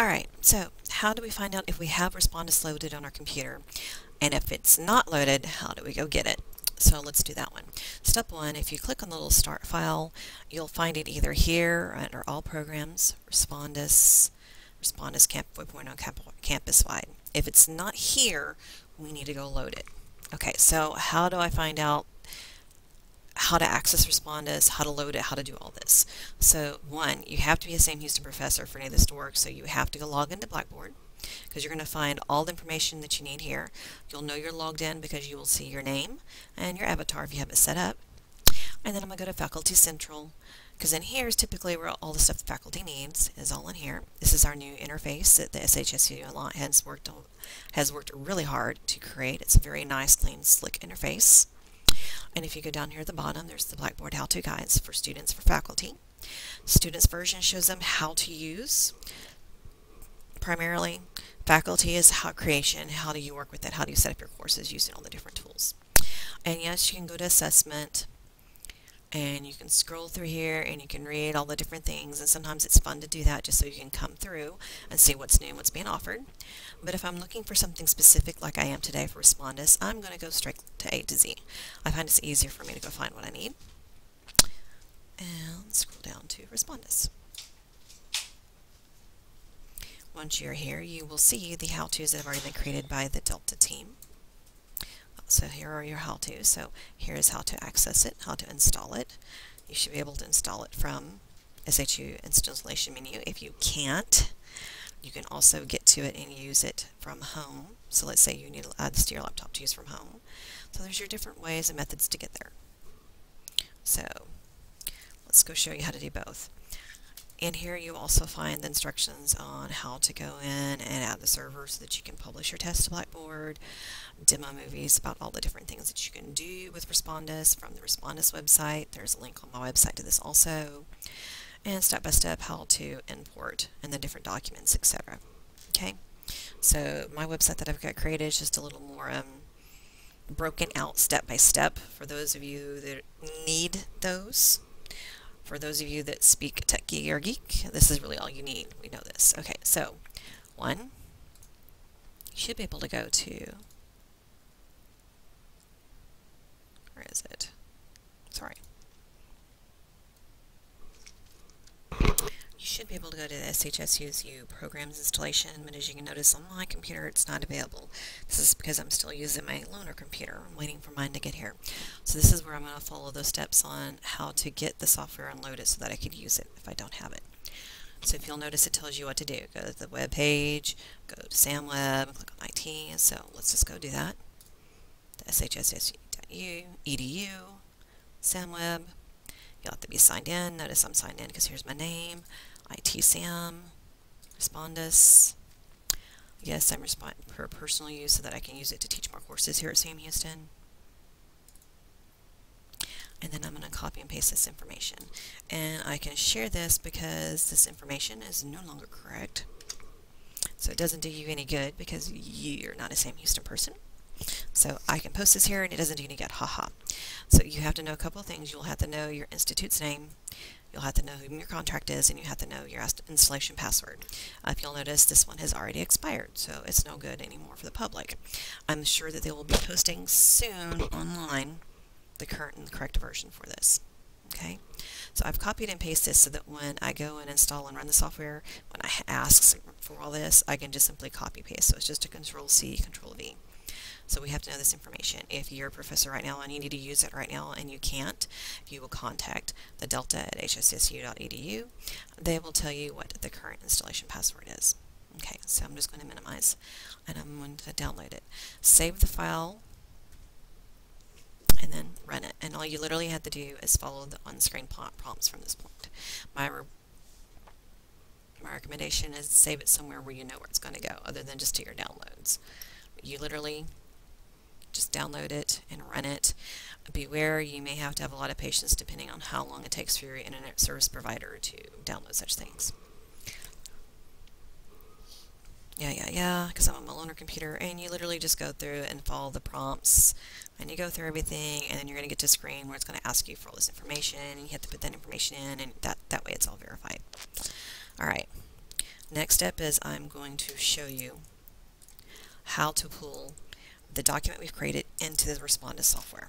Alright, so how do we find out if we have Respondus loaded on our computer? And if it's not loaded, how do we go get it? So let's do that one. Step one, if you click on the little start file, you'll find it either here under all programs, Respondus, Respondus Camp 4.0 Camp Campus Wide. If it's not here, we need to go load it. Okay, so how do I find out how to access Respondus, how to load it, how to do all this? So one, you have to be a Sam Houston professor for any of this to work, so you have to go log into Blackboard because you're going to find all the information that you need here. You'll know you're logged in because you will see your name and your avatar if you have it set up. And then I'm going to go to Faculty Central because in here is typically where all the stuff the faculty needs is all in here. This is our new interface that the SHSU has worked on, has worked really hard to create. It's a very nice, clean, slick interface. And if you go down here at the bottom, there's the Blackboard how-to guides for students, for faculty. Students version shows them how to use primarily. Faculty is how creation, how do you work with it, how do you set up your courses using all the different tools. And yes, you can go to assessment, and you can scroll through here and you can read all the different things and sometimes it's fun to do that just so you can come through and see what's new and what's being offered. But if I'm looking for something specific like I am today for Respondus I'm going to go straight to A to Z. I find it's easier for me to go find what I need. And scroll down to Respondus once you're here you will see the how-tos that have already been created by the Delta team so here are your how-tos. So here's how to access it, how to install it. You should be able to install it from SHU installation menu. If you can't, you can also get to it and use it from home. So let's say you need to add this to your laptop to use from home. So there's your different ways and methods to get there. So let's go show you how to do both. In here you also find the instructions on how to go in and add the server so that you can publish your test to Blackboard, demo movies about all the different things that you can do with Respondus from the Respondus website. There's a link on my website to this also. And step-by-step -step how to import and the different documents, etc. Okay, so my website that I've got created is just a little more um, broken out step by step for those of you that need those. For those of you that speak techie or geek, this is really all you need. We know this. Okay, so one, you should be able to go to Where is it? Sorry. You should be able to go to the SHSU's programs installation, but as you can notice on my computer it's not available. This is because I'm still using my loaner computer. I'm waiting for mine to get here. So this is where I'm going to follow those steps on how to get the software unloaded so that I could use it if I don't have it. So if you'll notice it tells you what to do. Go to the web page, go to SamWeb, click on IT, so let's just go do that. The SHSU edu, SamWeb. You'll have to be signed in. Notice I'm signed in because here's my name. ITSam, Respondus. Yes, I'm responding for personal use so that I can use it to teach more courses here at Sam Houston. And then I'm going to copy and paste this information. And I can share this because this information is no longer correct. So it doesn't do you any good because you're not a Sam Houston person. So I can post this here and it doesn't do any good, haha. So you have to know a couple things. You'll have to know your institute's name, you'll have to know who your contract is, and you have to know your installation password. Uh, if you'll notice, this one has already expired, so it's no good anymore for the public. I'm sure that they will be posting soon online the current and correct version for this. Okay, so I've copied and pasted this so that when I go and install and run the software, when I ask for all this, I can just simply copy paste. So it's just a Control C, Control V. So we have to know this information. If you're a professor right now and you need to use it right now and you can't, you will contact the delta at shsu.edu. They will tell you what the current installation password is. Okay, so I'm just going to minimize and I'm going to download it. Save the file and then run it. And all you literally have to do is follow the on-screen prompts from this point. My my recommendation is save it somewhere where you know where it's going to go, other than just to your downloads. You literally just download it and run it. Beware, you may have to have a lot of patience depending on how long it takes for your internet service provider to download such things. Yeah, yeah, yeah, because I'm on my loaner computer, and you literally just go through and follow the prompts, and you go through everything, and then you're going to get to a screen where it's going to ask you for all this information, and you have to put that information in, and that, that way it's all verified. Alright, Next step is I'm going to show you how to pull the document we've created into the Respondus software.